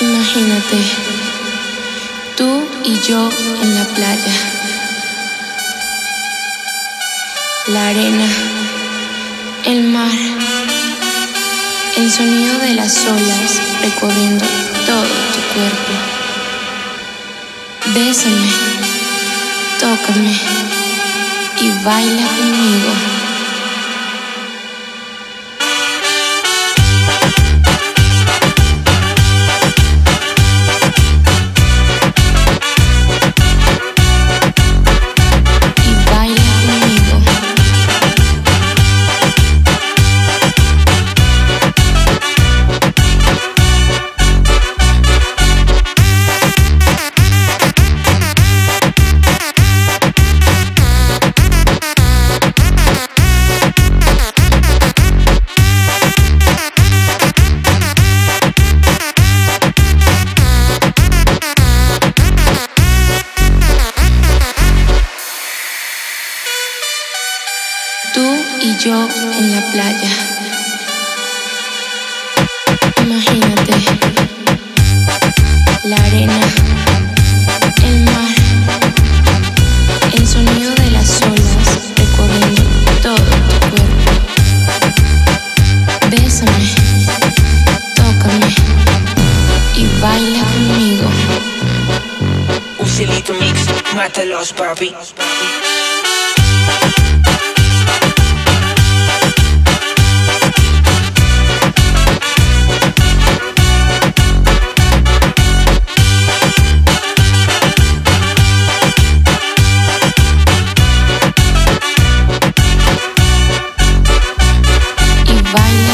Imagínate, tú y yo en la playa. La arena, el mar, el sonido de las olas recorriendo todo tu cuerpo. Bésame, tócame y baila conmigo. Y yo en la playa. Imagínate la arena, el mar, el sonido de las olas recorriendo todo tu cuerpo. Bésame, tócame y baila conmigo. Un mix, mátalos, papi. вами.